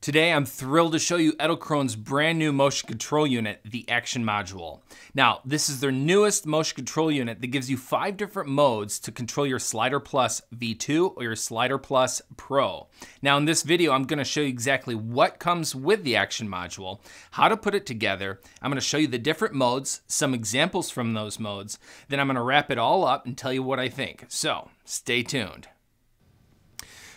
Today, I'm thrilled to show you Edelkrone's brand new motion control unit, the Action Module. Now, this is their newest motion control unit that gives you five different modes to control your Slider Plus V2 or your Slider Plus Pro. Now, in this video, I'm gonna show you exactly what comes with the Action Module, how to put it together. I'm gonna show you the different modes, some examples from those modes. Then I'm gonna wrap it all up and tell you what I think. So, stay tuned.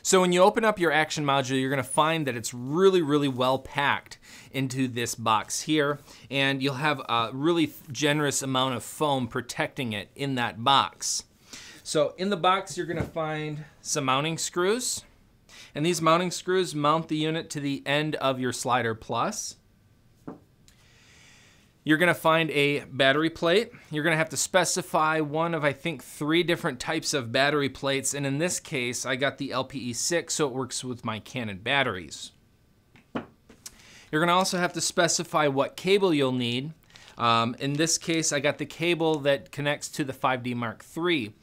So when you open up your action module, you're gonna find that it's really, really well packed into this box here, and you'll have a really generous amount of foam protecting it in that box. So in the box, you're gonna find some mounting screws, and these mounting screws mount the unit to the end of your Slider Plus. You're gonna find a battery plate. You're gonna have to specify one of, I think, three different types of battery plates. And in this case, I got the LPE6, so it works with my Canon batteries. You're gonna also have to specify what cable you'll need. Um, in this case, I got the cable that connects to the 5D Mark III.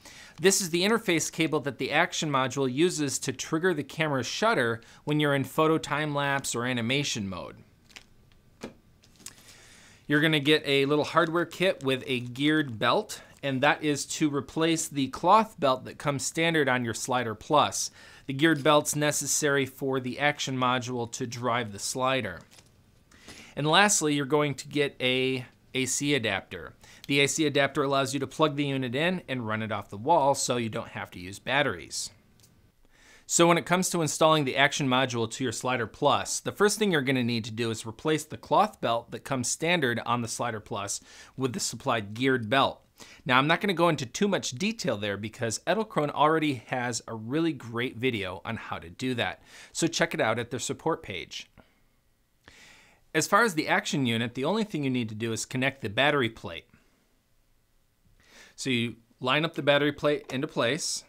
This is the interface cable that the Action module uses to trigger the camera's shutter when you're in photo time lapse or animation mode. You're gonna get a little hardware kit with a geared belt, and that is to replace the cloth belt that comes standard on your Slider Plus. The geared belt's necessary for the action module to drive the slider. And lastly, you're going to get a AC adapter. The AC adapter allows you to plug the unit in and run it off the wall so you don't have to use batteries. So when it comes to installing the Action module to your Slider Plus, the first thing you're gonna need to do is replace the cloth belt that comes standard on the Slider Plus with the supplied geared belt. Now I'm not gonna go into too much detail there because Edelkrone already has a really great video on how to do that. So check it out at their support page. As far as the Action unit, the only thing you need to do is connect the battery plate. So you line up the battery plate into place,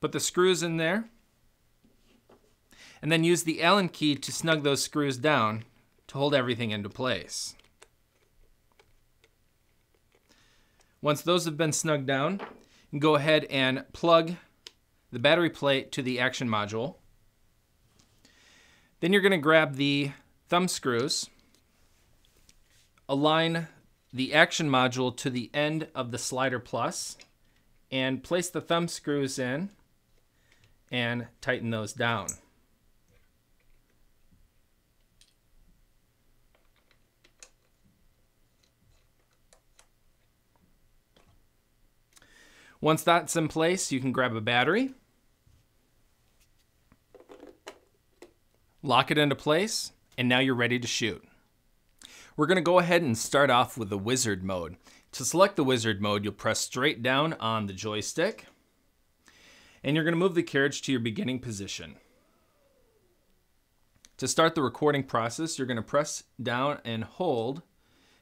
Put the screws in there. And then use the Allen key to snug those screws down to hold everything into place. Once those have been snugged down, go ahead and plug the battery plate to the action module. Then you're going to grab the thumb screws, align the action module to the end of the slider plus, and place the thumb screws in and tighten those down. Once that's in place, you can grab a battery, lock it into place, and now you're ready to shoot. We're going to go ahead and start off with the wizard mode. To select the wizard mode, you'll press straight down on the joystick and you're going to move the carriage to your beginning position. To start the recording process, you're going to press down and hold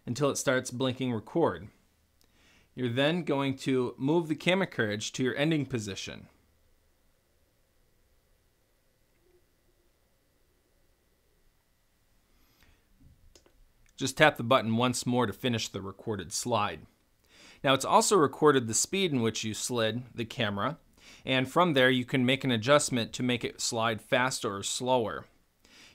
until it starts blinking record. You're then going to move the camera carriage to your ending position. Just tap the button once more to finish the recorded slide. Now it's also recorded the speed in which you slid the camera and from there you can make an adjustment to make it slide faster or slower.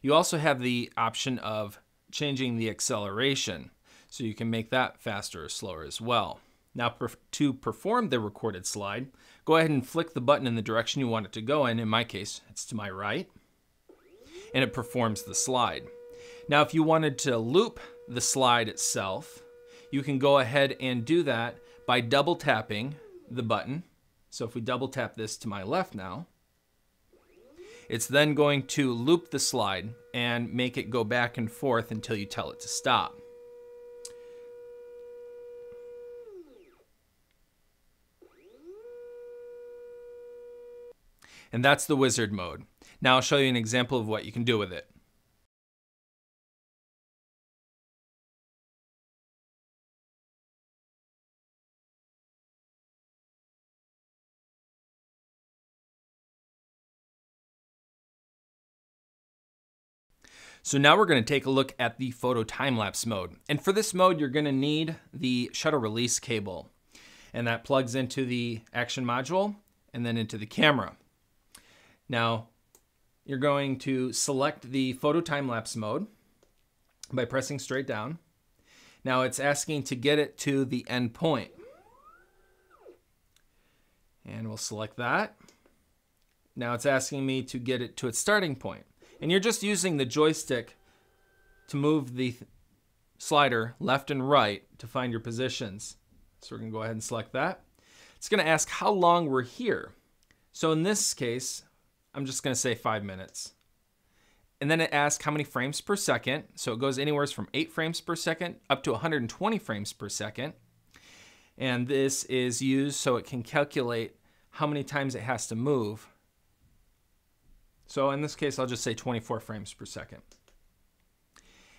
You also have the option of changing the acceleration, so you can make that faster or slower as well. Now to perform the recorded slide, go ahead and flick the button in the direction you want it to go in. In my case, it's to my right, and it performs the slide. Now if you wanted to loop the slide itself, you can go ahead and do that by double tapping the button so if we double tap this to my left now, it's then going to loop the slide and make it go back and forth until you tell it to stop. And that's the wizard mode. Now I'll show you an example of what you can do with it. So now we're gonna take a look at the photo time-lapse mode. And for this mode, you're gonna need the shutter release cable. And that plugs into the action module and then into the camera. Now, you're going to select the photo time lapse mode by pressing straight down. Now it's asking to get it to the end point. And we'll select that. Now it's asking me to get it to its starting point. And you're just using the joystick to move the slider left and right to find your positions. So we're gonna go ahead and select that. It's gonna ask how long we're here. So in this case, I'm just gonna say five minutes. And then it asks how many frames per second. So it goes anywhere from eight frames per second up to 120 frames per second. And this is used so it can calculate how many times it has to move. So in this case, I'll just say 24 frames per second.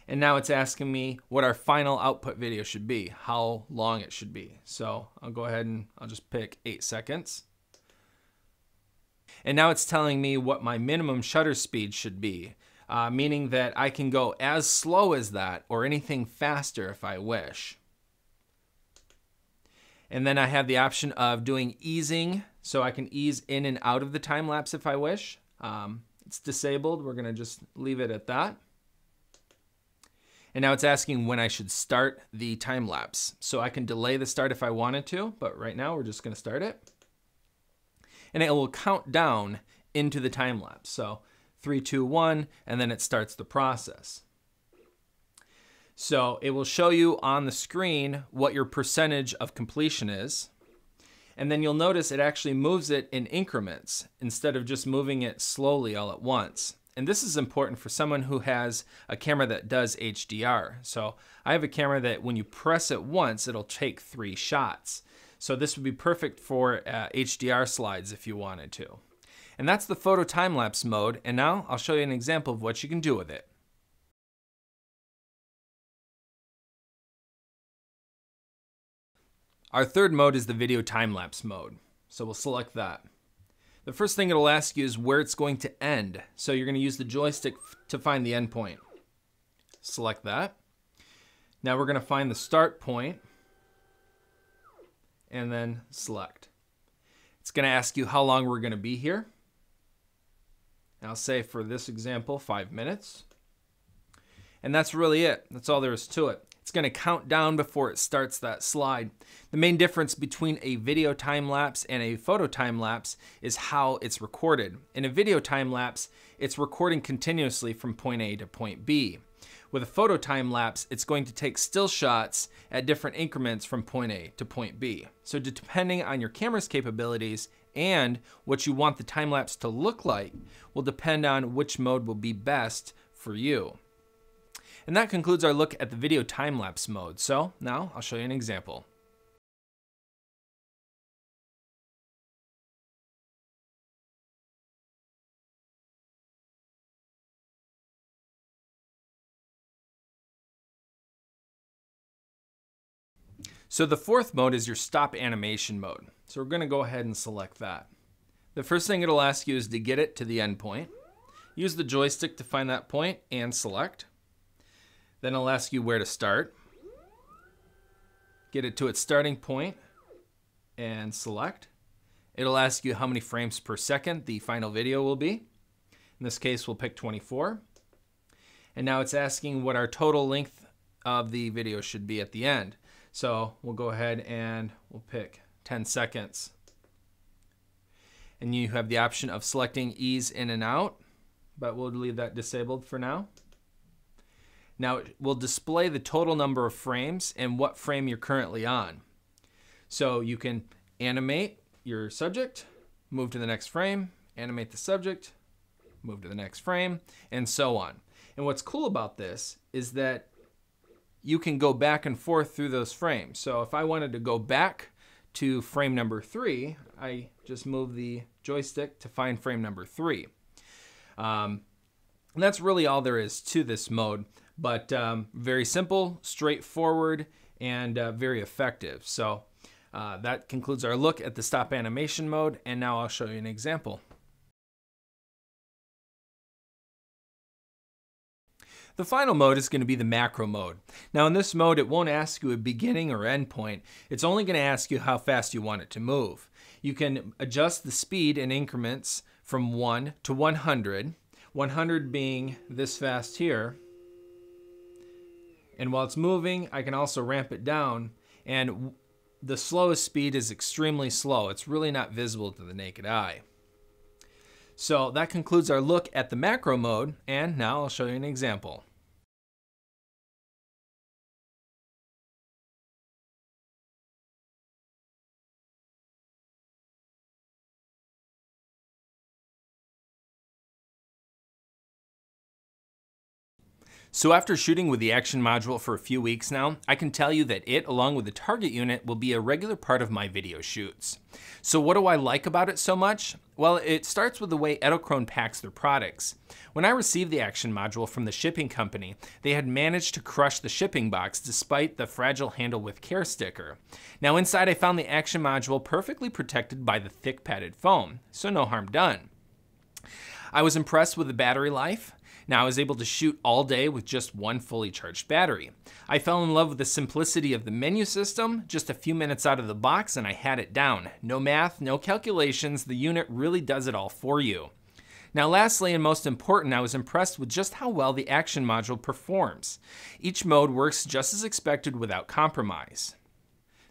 And now it's asking me what our final output video should be, how long it should be. So I'll go ahead and I'll just pick eight seconds. And now it's telling me what my minimum shutter speed should be, uh, meaning that I can go as slow as that or anything faster if I wish. And then I have the option of doing easing, so I can ease in and out of the time lapse if I wish. Um, it's disabled, we're gonna just leave it at that. And now it's asking when I should start the time lapse. So I can delay the start if I wanted to, but right now we're just gonna start it. And it will count down into the time lapse. So three, two, one, and then it starts the process. So it will show you on the screen what your percentage of completion is. And then you'll notice it actually moves it in increments instead of just moving it slowly all at once. And this is important for someone who has a camera that does HDR. So I have a camera that when you press it once, it'll take three shots. So this would be perfect for uh, HDR slides if you wanted to. And that's the photo time-lapse mode. And now I'll show you an example of what you can do with it. Our third mode is the video time-lapse mode. So we'll select that. The first thing it'll ask you is where it's going to end. So you're going to use the joystick to find the end point. Select that. Now we're going to find the start point and then select. It's going to ask you how long we're going to be here. I'll say for this example, five minutes. And that's really it. That's all there is to it. It's going to count down before it starts that slide. The main difference between a video time lapse and a photo time lapse is how it's recorded. In a video time lapse, it's recording continuously from point A to point B. With a photo time lapse, it's going to take still shots at different increments from point A to point B. So depending on your camera's capabilities and what you want the time lapse to look like will depend on which mode will be best for you. And that concludes our look at the video time-lapse mode. So now I'll show you an example. So the fourth mode is your stop animation mode. So we're gonna go ahead and select that. The first thing it'll ask you is to get it to the end point. Use the joystick to find that point and select. Then it'll ask you where to start. Get it to its starting point and select. It'll ask you how many frames per second the final video will be. In this case, we'll pick 24. And now it's asking what our total length of the video should be at the end. So we'll go ahead and we'll pick 10 seconds. And you have the option of selecting ease in and out, but we'll leave that disabled for now. Now it will display the total number of frames and what frame you're currently on. So you can animate your subject, move to the next frame, animate the subject, move to the next frame, and so on. And what's cool about this is that you can go back and forth through those frames. So if I wanted to go back to frame number three, I just move the joystick to find frame number three. Um, and that's really all there is to this mode but um, very simple, straightforward, and uh, very effective. So uh, that concludes our look at the stop animation mode, and now I'll show you an example. The final mode is going to be the macro mode. Now in this mode, it won't ask you a beginning or end point. It's only going to ask you how fast you want it to move. You can adjust the speed in increments from 1 to 100, 100 being this fast here. And while it's moving, I can also ramp it down. And the slowest speed is extremely slow. It's really not visible to the naked eye. So that concludes our look at the macro mode, and now I'll show you an example. So after shooting with the action module for a few weeks now, I can tell you that it, along with the target unit, will be a regular part of my video shoots. So what do I like about it so much? Well, it starts with the way Edelkrone packs their products. When I received the action module from the shipping company, they had managed to crush the shipping box despite the fragile handle with care sticker. Now inside I found the action module perfectly protected by the thick padded foam, so no harm done. I was impressed with the battery life. Now I was able to shoot all day with just one fully charged battery. I fell in love with the simplicity of the menu system, just a few minutes out of the box and I had it down. No math, no calculations, the unit really does it all for you. Now lastly and most important, I was impressed with just how well the action module performs. Each mode works just as expected without compromise.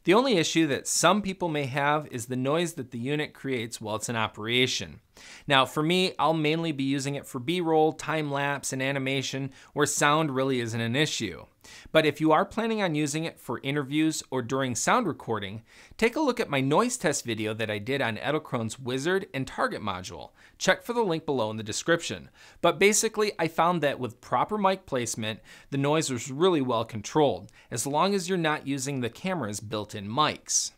The only issue that some people may have is the noise that the unit creates while it's in operation. Now for me, I'll mainly be using it for B-roll, time-lapse, and animation where sound really isn't an issue. But if you are planning on using it for interviews or during sound recording, take a look at my noise test video that I did on Edelkrone's Wizard and Target module. Check for the link below in the description. But basically, I found that with proper mic placement, the noise was really well controlled, as long as you're not using the camera's built-in mics.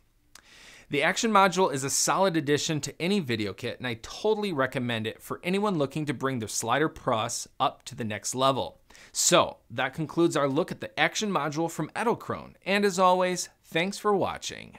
The Action Module is a solid addition to any video kit, and I totally recommend it for anyone looking to bring their Slider Plus up to the next level. So, that concludes our look at the Action Module from Edelkrone, and as always, thanks for watching.